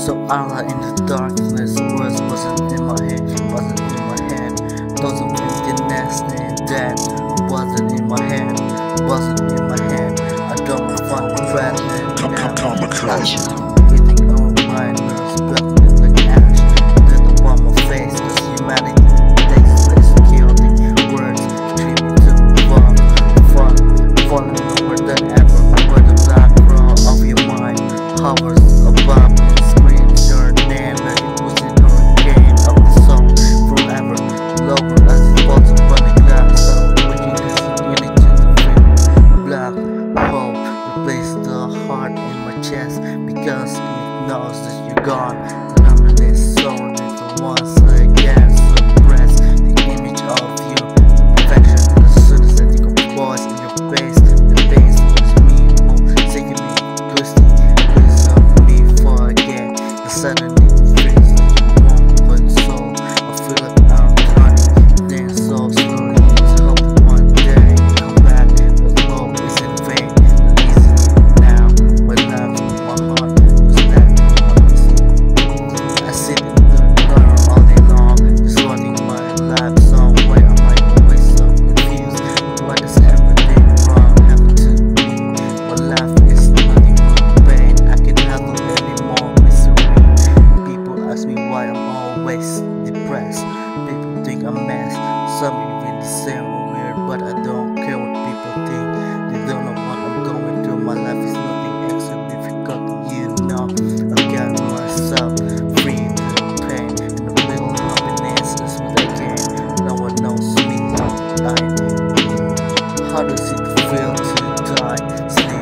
So I lie in the darkness, words wasn't in my head, wasn't in my head. Doesn't mean the next thing that wasn't in my head, wasn't in my head. I don't want to dread it. Come, come, come, come, chest because it knows that you're gone. And I'm in this zone once again. always depressed. People think I'm mess, some even say I'm weird, but I don't care what people think. They don't know what I'm going through. My life is nothing except difficult, you know. I got myself free from pain in the middle of an that's what I can. No one knows me. I mean, how does it feel to die?